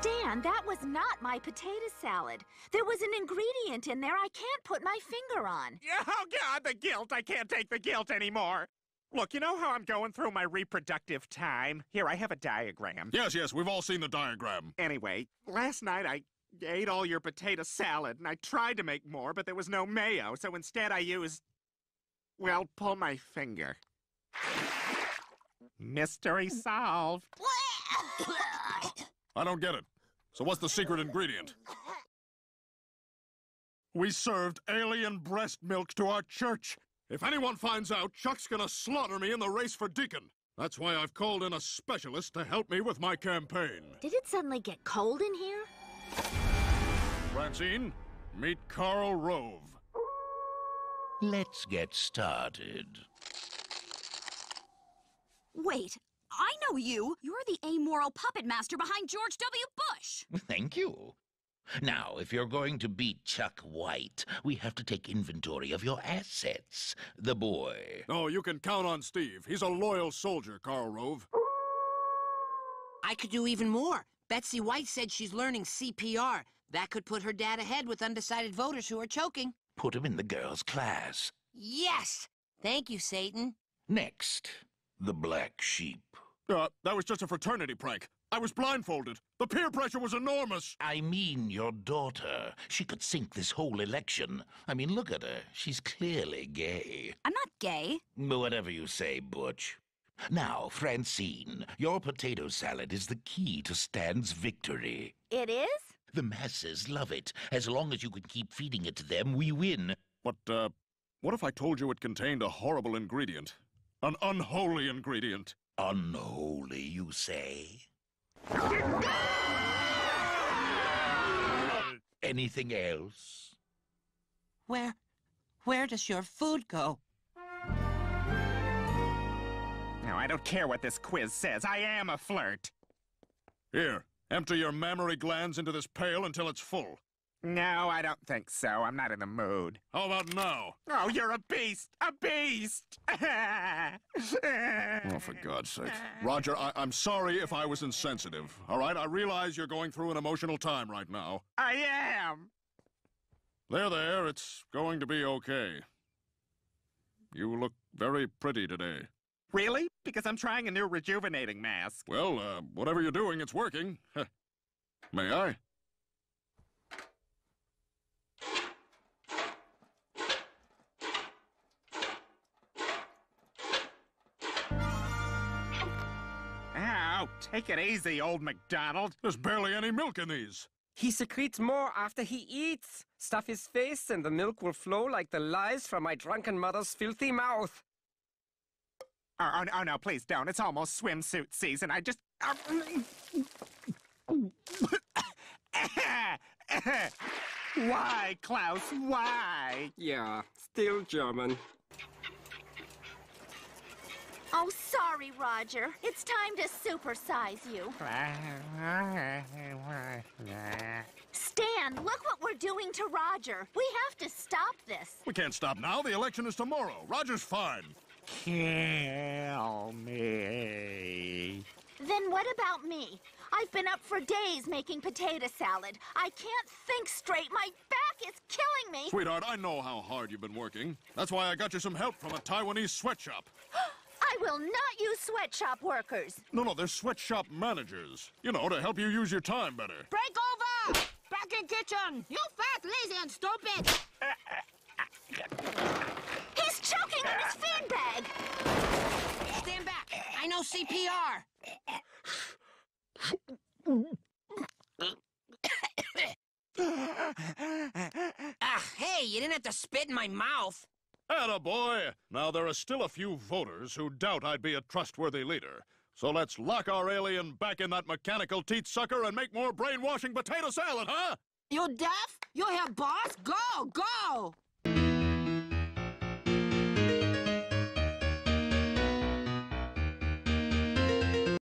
Stan, that was not my potato salad. There was an ingredient in there I can't put my finger on. Oh, God, the guilt. I can't take the guilt anymore. Look, you know how I'm going through my reproductive time? Here, I have a diagram. Yes, yes, we've all seen the diagram. Anyway, last night I ate all your potato salad, and I tried to make more, but there was no mayo, so instead I used. Well, pull my finger. Mystery solved. I don't get it. So what's the secret ingredient? We served alien breast milk to our church. If anyone finds out, Chuck's gonna slaughter me in the race for deacon. That's why I've called in a specialist to help me with my campaign. Did it suddenly get cold in here? Francine, meet Karl Rove. Let's get started. Wait, I know you. You're the amoral puppet master behind George W. Bush. Thank you. Now, if you're going to beat Chuck White, we have to take inventory of your assets. The boy. Oh, you can count on Steve. He's a loyal soldier, Karl Rove. I could do even more. Betsy White said she's learning CPR. That could put her dad ahead with undecided voters who are choking. Put him in the girls' class. Yes! Thank you, Satan. Next, the black sheep. Uh, that was just a fraternity prank. I was blindfolded. The peer pressure was enormous. I mean your daughter. She could sink this whole election. I mean, look at her. She's clearly gay. I'm not gay. Whatever you say, Butch. Now, Francine, your potato salad is the key to Stan's victory. It is? The masses love it. As long as you can keep feeding it to them, we win. But, uh, what if I told you it contained a horrible ingredient? An unholy ingredient. Unholy, you say? Anything else? Where... where does your food go? Now, I don't care what this quiz says. I am a flirt. Here, empty your mammary glands into this pail until it's full. No, I don't think so. I'm not in the mood. How about now? Oh, you're a beast! A beast! Oh, for God's sake. Roger, I- I'm sorry if I was insensitive, all right? I realize you're going through an emotional time right now. I am! There, there, it's going to be okay. You look very pretty today. Really? Because I'm trying a new rejuvenating mask. Well, uh, whatever you're doing, it's working. May I? Ow, take it easy, old McDonald. There's barely any milk in these. He secretes more after he eats. Stuff his face and the milk will flow like the lies from my drunken mother's filthy mouth. Oh, oh, no, oh, no, please don't. It's almost swimsuit season. I just... Why, Klaus? Why? Yeah, still German. Oh, sorry, Roger. It's time to supersize you. Stan, look what we're doing to Roger. We have to stop this. We can't stop now. The election is tomorrow. Roger's fine. Kill me. Then what about me? I've been up for days making potato salad. I can't think straight. My back is killing me. Sweetheart, I know how hard you've been working. That's why I got you some help from a Taiwanese sweatshop. I will not use sweatshop workers. No, no, they're sweatshop managers. You know, to help you use your time better. Break over! Back in kitchen! You fat, lazy, and stupid! He's choking on his feed bag. Stand back! I know CPR! ah, hey, you didn't have to spit in my mouth. Boy. Now, there are still a few voters who doubt I'd be a trustworthy leader. So let's lock our alien back in that mechanical teat sucker and make more brainwashing potato salad, huh? You deaf? You hear boss? Go, go!